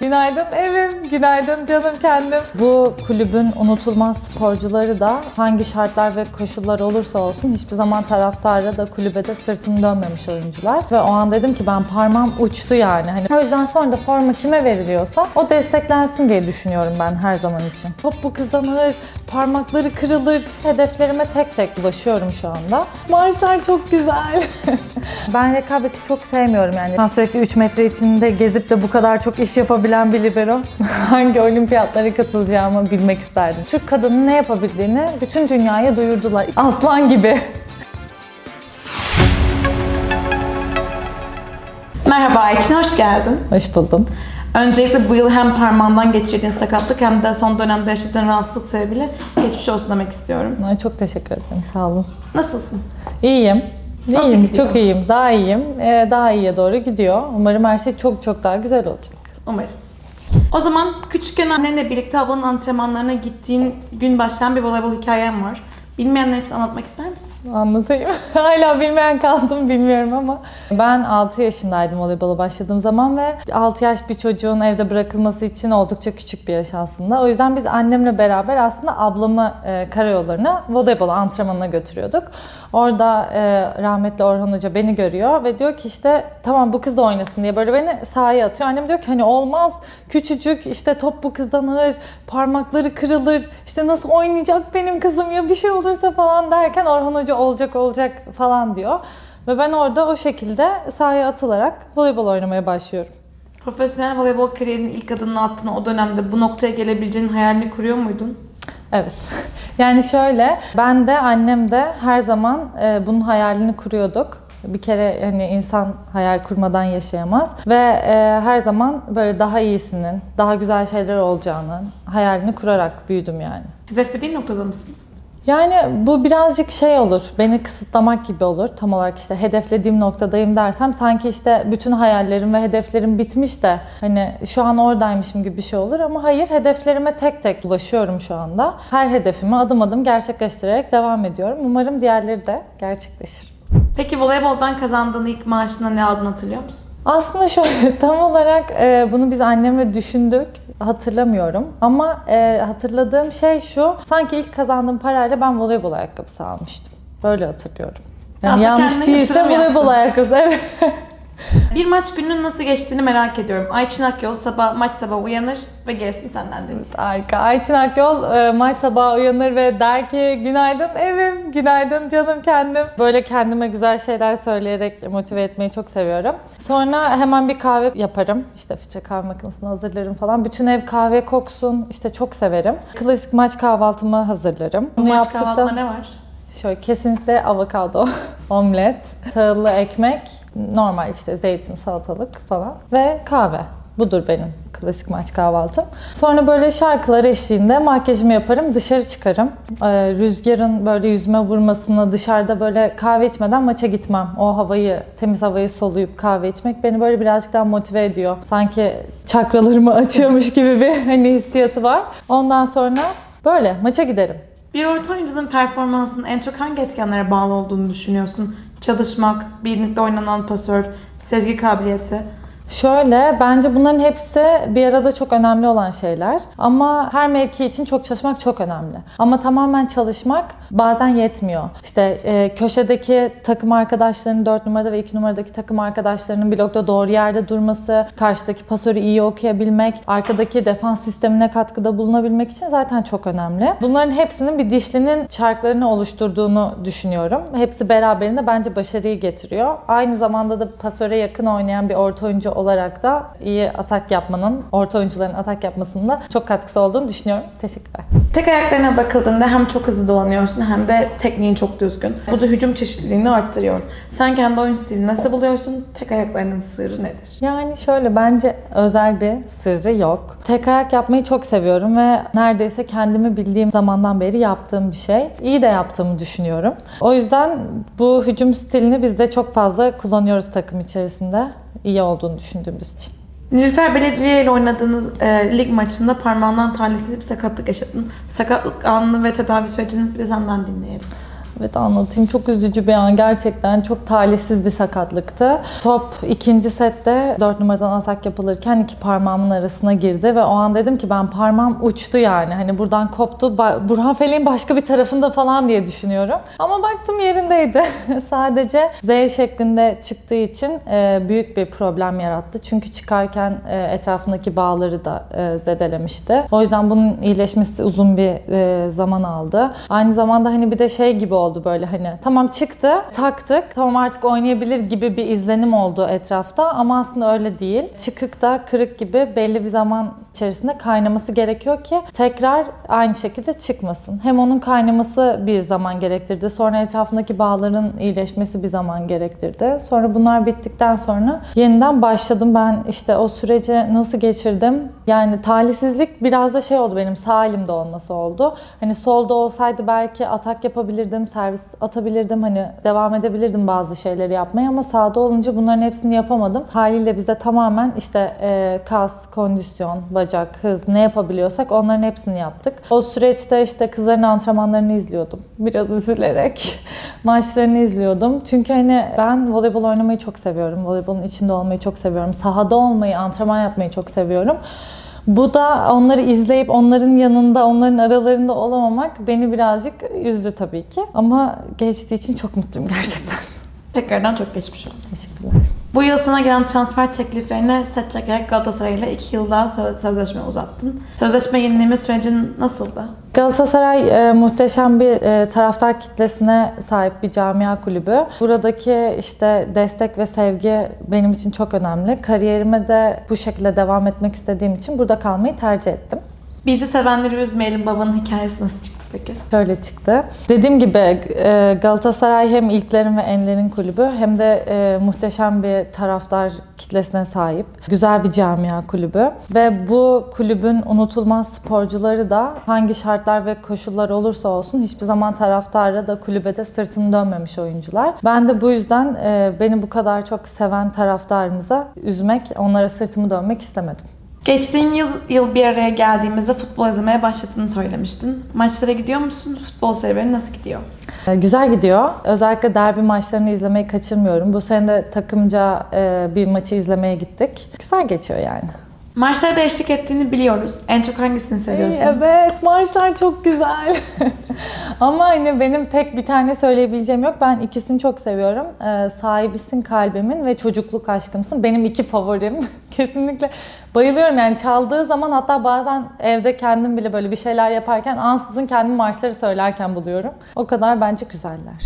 Günaydın evim, günaydın canım kendim. Bu kulübün unutulmaz sporcuları da hangi şartlar ve koşullar olursa olsun hiçbir zaman taraftara da kulübede sırtını dönmemiş oyuncular. Ve o an dedim ki ben parmağım uçtu yani. Hani o yüzden sonra da forma kime veriliyorsa o desteklensin diye düşünüyorum ben her zaman için. Top bu kızdan ağır, parmakları kırılır. Hedeflerime tek tek ulaşıyorum şu anda. Maçlar çok güzel. ben rekabeti çok sevmiyorum yani. Ben sürekli 3 metre içinde gezip de bu kadar çok iş yapabilen bir libero. Hangi olimpiyatlara katılacağımı bilmek isterdim. Türk kadının ne yapabildiğini bütün dünyaya duyurdular. Aslan gibi. Merhaba Ayçin, hoş geldin. Hoş buldum. Öncelikle bu yıl hem parmağından geçirdiğin sakatlık hem de son dönemde yaşadığın rahatsızlık sebebiyle geçmiş olsun demek istiyorum. Ay, Çok teşekkür ederim. Sağ olun. Nasılsın? İyiyim. Nasıl İyiyim, gidiyor? çok iyiyim. Daha iyiyim. Ee, daha iyiye doğru gidiyor. Umarım her şey çok çok daha güzel olacak. Umarız. O zaman küçükken annenle birlikte ablanın antrenmanlarına gittiğin gün başlayan bir voleybol hikayem var. Bilmeyenler için anlatmak ister misin? Anlatayım. Hala bilmeyen kaldım bilmiyorum ama. Ben 6 yaşındaydım voleybola başladığım zaman ve 6 yaş bir çocuğun evde bırakılması için oldukça küçük bir yaş aslında. O yüzden biz annemle beraber aslında ablamı e, karayollarına voleybol antrenmanına götürüyorduk. Orada e, rahmetli Orhan Hoca beni görüyor ve diyor ki işte tamam bu kız da oynasın diye böyle beni sahaya atıyor. Annem diyor ki hani olmaz küçücük işte top bu kızdan ağır parmakları kırılır işte nasıl oynayacak benim kızım ya bir şey olursa falan derken Orhan Hoca olacak olacak falan diyor. Ve ben orada o şekilde sahaya atılarak voleybol oynamaya başlıyorum. Profesyonel voleybol kariyerinin ilk adımını attığın o dönemde bu noktaya gelebileceğin hayalini kuruyor muydun? Evet. Yani şöyle, ben de annem de her zaman e, bunun hayalini kuruyorduk. Bir kere hani insan hayal kurmadan yaşayamaz ve e, her zaman böyle daha iyisinin, daha güzel şeyler olacağının hayalini kurarak büyüdüm yani. Hedeflediğin noktada mısın? Yani bu birazcık şey olur, beni kısıtlamak gibi olur. Tam olarak işte hedeflediğim noktadayım dersem sanki işte bütün hayallerim ve hedeflerim bitmiş de hani şu an oradaymışım gibi bir şey olur ama hayır hedeflerime tek tek ulaşıyorum şu anda. Her hedefimi adım adım gerçekleştirerek devam ediyorum. Umarım diğerleri de gerçekleşir. Peki voleyboldan kazandığın ilk maaşına ne aldın hatırlıyor musun? Aslında şöyle tam olarak e, bunu biz annemle düşündük. Hatırlamıyorum ama e, hatırladığım şey şu. Sanki ilk kazandığım parayla ben voleybol ayakkabısı almıştım. Böyle hatırlıyorum. Yani Aslında yanlış değilse voleybol ayakkabısı. Evet. Bir maç gününün nasıl geçtiğini merak ediyorum. Ayçin Akyol sabah maç sabah uyanır ve gerisini senden dinleyelim. Harika. Ayçin Akyol e, maç sabahı uyanır ve der ki günaydın evim, günaydın canım kendim. Böyle kendime güzel şeyler söyleyerek motive etmeyi çok seviyorum. Sonra hemen bir kahve yaparım. İşte filtre kahve makinesini hazırlarım falan. Bütün ev kahve koksun. İşte çok severim. Klasik maç kahvaltımı hazırlarım. Bu maç kahvaltında ne var? Şöyle kesinlikle avokado, omlet, tahıllı ekmek, normal işte zeytin, salatalık falan ve kahve. Budur benim klasik maç kahvaltım. Sonra böyle şarkılar eşliğinde makyajımı yaparım, dışarı çıkarım. Ee, rüzgarın böyle yüzüme vurmasını, dışarıda böyle kahve içmeden maça gitmem. O havayı, temiz havayı soluyup kahve içmek beni böyle birazcık daha motive ediyor. Sanki çakralarımı açıyormuş gibi bir hani hissiyatı var. Ondan sonra böyle maça giderim. Bir orta oyuncunun performansının en çok hangi etkenlere bağlı olduğunu düşünüyorsun? Çalışmak, birlikte oynanan pasör, sezgi kabiliyeti. Şöyle, bence bunların hepsi bir arada çok önemli olan şeyler. Ama her mevki için çok çalışmak çok önemli. Ama tamamen çalışmak bazen yetmiyor. İşte e, köşedeki takım arkadaşlarının 4 numarada ve 2 numaradaki takım arkadaşlarının blokta doğru yerde durması, karşıdaki pasörü iyi okuyabilmek, arkadaki defans sistemine katkıda bulunabilmek için zaten çok önemli. Bunların hepsinin bir dişlinin çarklarını oluşturduğunu düşünüyorum. Hepsi beraberinde bence başarıyı getiriyor. Aynı zamanda da pasöre yakın oynayan bir orta oyuncu olarak da iyi atak yapmanın, orta oyuncuların atak yapmasında çok katkısı olduğunu düşünüyorum. Teşekkürler. Tek ayaklarına bakıldığında hem çok hızlı dolanıyorsun hem de tekniğin çok düzgün. Bu da hücum çeşitliliğini arttırıyor. Sen kendi oyun stilini nasıl buluyorsun? Tek ayaklarının sırrı nedir? Yani şöyle bence özel bir sırrı yok. Tek ayak yapmayı çok seviyorum ve neredeyse kendimi bildiğim zamandan beri yaptığım bir şey. İyi de yaptığımı düşünüyorum. O yüzden bu hücum stilini biz de çok fazla kullanıyoruz takım içerisinde. İyi olduğunu düşündüğümüz için. Nilüfer Belediye ile oynadığınız e, lig maçında parmağından talihsiz bir sakatlık yaşadın. Sakatlık anını ve tedavi sürecini bir de senden dinleyelim. Evet anlatayım. Çok üzücü bir an. Gerçekten çok talihsiz bir sakatlıktı. Top ikinci sette 4 numaradan atak yapılırken iki parmağımın arasına girdi ve o an dedim ki ben parmağım uçtu yani. Hani buradan koptu. Burhan Feleğin başka bir tarafında falan diye düşünüyorum. Ama baktım yerindeydi. Sadece Z şeklinde çıktığı için e, büyük bir problem yarattı. Çünkü çıkarken e, etrafındaki bağları da e, zedelemişti. O yüzden bunun iyileşmesi uzun bir e, zaman aldı. Aynı zamanda hani bir de şey gibi oldu böyle hani tamam çıktı, taktık, tamam artık oynayabilir gibi bir izlenim oldu etrafta ama aslında öyle değil. Çıkık da kırık gibi belli bir zaman içerisinde kaynaması gerekiyor ki tekrar aynı şekilde çıkmasın. Hem onun kaynaması bir zaman gerektirdi. Sonra etrafındaki bağların iyileşmesi bir zaman gerektirdi. Sonra bunlar bittikten sonra yeniden başladım. Ben işte o süreci nasıl geçirdim? Yani talihsizlik biraz da şey oldu benim sağ elimde olması oldu. Hani solda olsaydı belki atak yapabilirdim, servis atabilirdim. Hani devam edebilirdim bazı şeyleri yapmaya ama sağda olunca bunların hepsini yapamadım. Haliyle bize tamamen işte e, kas, kondisyon, bacak, hız ne yapabiliyorsak onların hepsini yaptık. O süreçte işte kızların antrenmanlarını izliyordum. Biraz üzülerek maçlarını izliyordum. Çünkü hani ben voleybol oynamayı çok seviyorum. Voleybolun içinde olmayı çok seviyorum. Sahada olmayı, antrenman yapmayı çok seviyorum. Bu da onları izleyip onların yanında, onların aralarında olamamak beni birazcık üzdü tabii ki. Ama geçtiği için çok mutluyum gerçekten. Tekrardan çok geçmiş olsun. Teşekkürler. Bu yıl sana gelen transfer tekliflerine set çekerek Galatasaray ile 2 yıl daha sö- sözleşme uzattın. Sözleşme yenileme sürecin nasıldı? Galatasaray e, muhteşem bir e, taraftar kitlesine sahip bir camia kulübü. Buradaki işte destek ve sevgi benim için çok önemli. Kariyerime de bu şekilde devam etmek istediğim için burada kalmayı tercih ettim. Bizi sevenleri üzmeyelim babanın hikayesi nasıl çıktı peki? Şöyle çıktı. Dediğim gibi e, Galatasaray hem ilklerin ve enlerin kulübü hem de e, muhteşem bir taraftar kitlesine sahip. Güzel bir camia kulübü. Ve bu kulübün unutulmaz sporcuları da hangi şartlar ve koşullar olursa olsun hiçbir zaman taraftara da kulübede sırtını dönmemiş oyuncular. Ben de bu yüzden e, beni bu kadar çok seven taraftarımıza üzmek, onlara sırtımı dönmek istemedim. Geçtiğin yıl, yıl bir araya geldiğimizde futbol izlemeye başladığını söylemiştin. Maçlara gidiyor musun? Futbol serüveni nasıl gidiyor? E, Güzel gidiyor. Özellikle derbi maçlarını izlemeyi kaçırmıyorum. Bu sene de takımca e, bir maçı izlemeye gittik. Güzel geçiyor yani. Maçlara da eşlik ettiğini biliyoruz. En çok hangisini seviyorsun? Evet, maçlar çok güzel. Ama hani benim tek bir tane söyleyebileceğim yok. Ben ikisini çok seviyorum. Ee, sahibisin kalbimin ve çocukluk aşkımsın. Benim iki favorim. Kesinlikle bayılıyorum yani çaldığı zaman hatta bazen evde kendim bile böyle bir şeyler yaparken ansızın kendim marşları söylerken buluyorum. O kadar bence güzeller.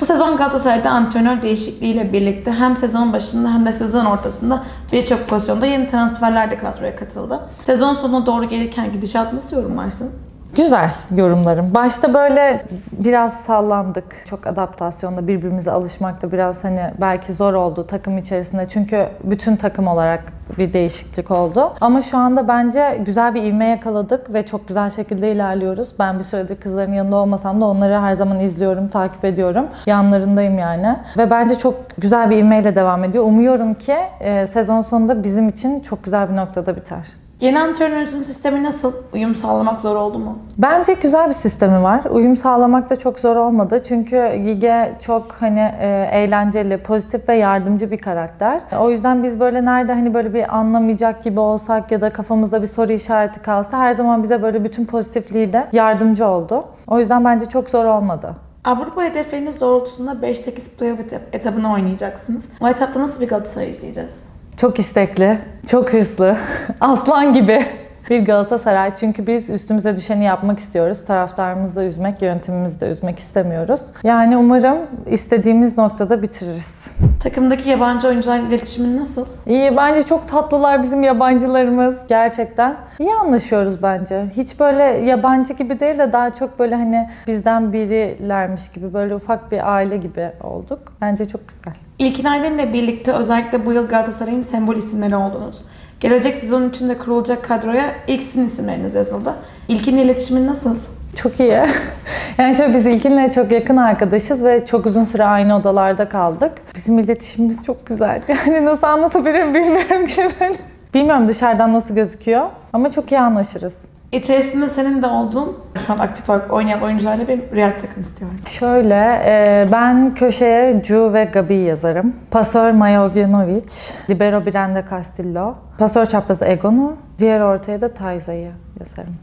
Bu sezon Galatasaray'da antrenör değişikliğiyle birlikte hem sezonun başında hem de sezon ortasında birçok pozisyonda yeni transferler de kadroya katıldı. Sezon sonuna doğru gelirken gidişat nasıl yorumlarsın? Güzel yorumlarım. Başta böyle biraz sallandık. Çok adaptasyonda birbirimize alışmakta biraz hani belki zor oldu takım içerisinde. Çünkü bütün takım olarak bir değişiklik oldu. Ama şu anda bence güzel bir ivme yakaladık ve çok güzel şekilde ilerliyoruz. Ben bir süredir kızların yanında olmasam da onları her zaman izliyorum, takip ediyorum. Yanlarındayım yani. Ve bence çok güzel bir ivmeyle devam ediyor. Umuyorum ki e, sezon sonunda bizim için çok güzel bir noktada biter. Yeni antrenörünüzün sistemi nasıl? Uyum sağlamak zor oldu mu? Bence güzel bir sistemi var. Uyum sağlamak da çok zor olmadı. Çünkü Gige çok hani e, eğlenceli, pozitif ve yardımcı bir karakter. O yüzden biz böyle nerede hani böyle bir anlamayacak gibi olsak ya da kafamızda bir soru işareti kalsa her zaman bize böyle bütün pozitifliğiyle yardımcı oldu. O yüzden bence çok zor olmadı. Avrupa hedefleriniz doğrultusunda 5-8 playoff etabını oynayacaksınız. O etapta nasıl bir Galatasaray izleyeceğiz? Çok istekli, çok hırslı, aslan gibi bir Galatasaray. Çünkü biz üstümüze düşeni yapmak istiyoruz. Taraftarımızı üzmek, yönetimimizi de üzmek istemiyoruz. Yani umarım istediğimiz noktada bitiririz. Takımdaki yabancı oyuncularla iletişimin nasıl? İyi, bence çok tatlılar bizim yabancılarımız gerçekten. İyi anlaşıyoruz bence. Hiç böyle yabancı gibi değil de daha çok böyle hani bizden birilermiş gibi böyle ufak bir aile gibi olduk. Bence çok güzel. İlkin Aydın'la birlikte özellikle bu yıl Galatasaray'ın sembol isimleri oldunuz. Gelecek sezon içinde kurulacak kadroya ilk sizin isimleriniz yazıldı. İlkin iletişimin nasıl? Çok iyi. Yani şöyle biz İlkin'le çok yakın arkadaşız ve çok uzun süre aynı odalarda kaldık. Bizim iletişimimiz çok güzel. Yani nasıl anlatabilirim bilmiyorum ki ben. Bilmiyorum dışarıdan nasıl gözüküyor ama çok iyi anlaşırız. İçerisinde senin de olduğun, şu an aktif olarak oynayan oyuncularla bir Real takım istiyorum. Şöyle, e, ben köşeye Ju ve Gabi yazarım. Pasör Majoginovic, Libero Brande Castillo, pasör çaprazı Egonu, diğer ortaya da Tayza'yı yazarım.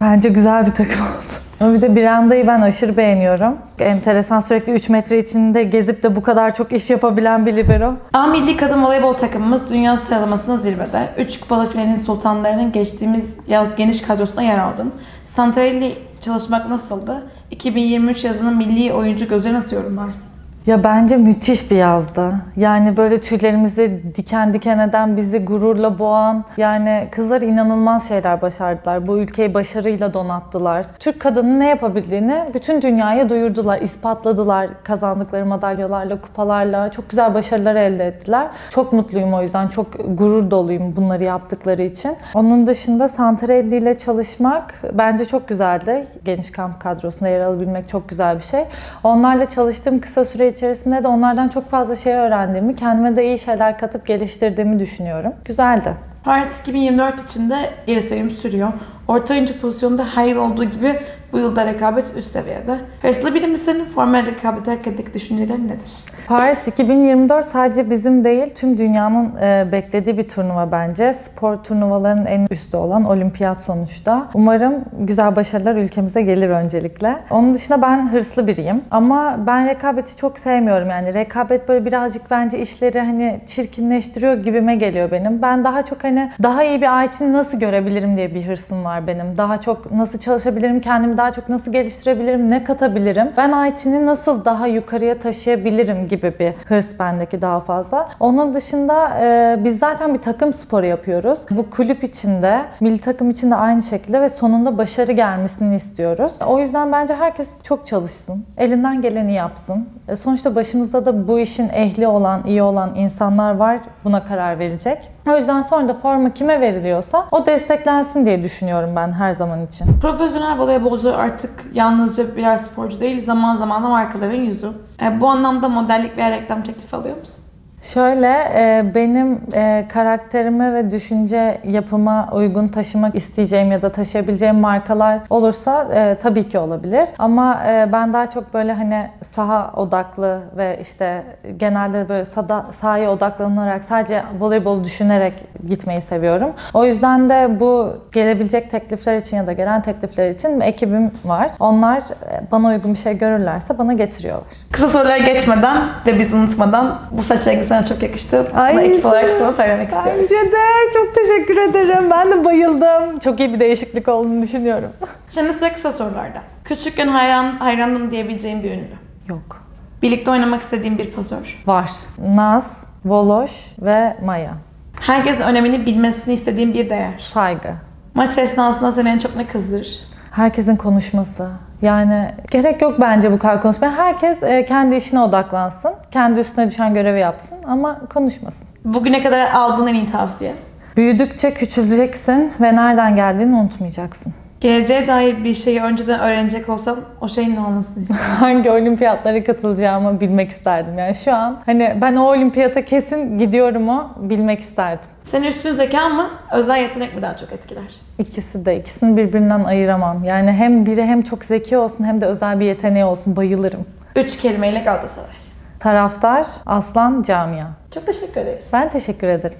Bence güzel bir takım oldu. Ama bir de Branda'yı ben aşırı beğeniyorum. Enteresan sürekli 3 metre içinde gezip de bu kadar çok iş yapabilen bir libero. A milli kadın voleybol takımımız dünya sıralamasında zirvede. 3 kupalı finalin sultanlarının geçtiğimiz yaz geniş kadrosuna yer aldın. Santarelli çalışmak nasıldı? 2023 yazının milli oyuncu gözü nasıl yorumlarsın? Ya bence müthiş bir yazdı. Yani böyle tüylerimizi diken diken eden, bizi gururla boğan, yani kızlar inanılmaz şeyler başardılar. Bu ülkeyi başarıyla donattılar. Türk kadının ne yapabildiğini bütün dünyaya duyurdular, ispatladılar kazandıkları madalyalarla, kupalarla. Çok güzel başarılar elde ettiler. Çok mutluyum o yüzden, çok gurur doluyum bunları yaptıkları için. Onun dışında Santarelli ile çalışmak bence çok güzeldi. Geniş kamp kadrosunda yer alabilmek çok güzel bir şey. Onlarla çalıştığım kısa süre içerisinde de onlardan çok fazla şey öğrendiğimi, kendime de iyi şeyler katıp geliştirdiğimi düşünüyorum. Güzeldi. Paris 2024 içinde geri sayım sürüyor. Orta oyuncu pozisyonunda her yıl olduğu gibi bu yılda rekabet üst seviyede. Hırslı biri misin? Formal rekabete hakkındaki düşüncelerin nedir? Paris 2024 sadece bizim değil, tüm dünyanın e, beklediği bir turnuva bence. Spor turnuvalarının en üstü olan olimpiyat sonuçta. Umarım güzel başarılar ülkemize gelir öncelikle. Onun dışında ben hırslı biriyim. Ama ben rekabeti çok sevmiyorum yani. Rekabet böyle birazcık bence işleri hani çirkinleştiriyor gibime geliyor benim. Ben daha çok hani daha iyi bir Ayçin'i nasıl görebilirim diye bir hırsım var benim. Daha çok nasıl çalışabilirim, kendimi daha çok nasıl geliştirebilirim, ne katabilirim. Ben Ayçin'i nasıl daha yukarıya taşıyabilirim gibi bir hırs bendeki daha fazla. Onun dışında e, biz zaten bir takım sporu yapıyoruz. Bu kulüp içinde, milli takım içinde aynı şekilde ve sonunda başarı gelmesini istiyoruz. O yüzden bence herkes çok çalışsın. Elinden geleni yapsın. E, sonuçta başımızda da bu işin ehli olan, iyi olan insanlar var. Buna karar verecek. O yüzden sonra da forma kime veriliyorsa o desteklensin diye düşünüyorum ben her zaman için. Profesyonel voleybolcu artık yalnızca birer sporcu değil, zaman zaman da markaların yüzü. E, bu anlamda modellik veya reklam teklifi alıyor musun? Şöyle e, benim e, karakterime ve düşünce yapıma uygun taşımak isteyeceğim ya da taşıyabileceğim markalar olursa e, tabii ki olabilir. Ama ben daha çok böyle hani saha odaklı ve işte genelde böyle sahada, sahaya odaklanarak sadece voleybol düşünerek gitmeyi seviyorum. O yüzden de bu gelebilecek teklifler için ya da gelen teklifler için ekibim var. Onlar bana uygun bir şey görürlerse bana getiriyorlar. Kısa sorulara geçmeden ve biz unutmadan bu saç sana çok yakıştı. Ay, Bunu ekip olarak sana söylemek istiyoruz. Bence de çok teşekkür ederim. Ben de bayıldım. Çok iyi bir değişiklik olduğunu düşünüyorum. Şimdi sıra kısa sorularda. Küçükken hayran, hayrandım diyebileceğim bir ünlü. Yok. Birlikte oynamak istediğim bir pasör. Var. Naz, Voloş ve Maya. Herkesin önemini bilmesini istediğim bir değer. Saygı. Maç esnasında seni en çok ne kızdırır? Herkesin konuşması. Yani gerek yok bence bu kadar konuşmaya. Herkes e, kendi işine odaklansın. Kendi üstüne düşen görevi yapsın ama konuşmasın. Bugüne kadar aldığın en iyi tavsiye. Büyüdükçe küçüleceksin ve nereden geldiğini unutmayacaksın. Geleceğe dair bir şeyi önceden öğrenecek olsam o şeyin ne olmasını isterim. Hangi olimpiyatlara katılacağımı bilmek isterdim. Yani şu an hani ben o olimpiyata kesin gidiyorum o bilmek isterdim. Seni üstün zeka mı, özel yetenek mi daha çok etkiler? İkisi de. ikisini birbirinden ayıramam. Yani hem biri hem çok zeki olsun hem de özel bir yeteneği olsun. Bayılırım. Üç kelimeyle Galatasaray. Taraftar, aslan, camia. Çok teşekkür ederiz. Ben teşekkür ederim.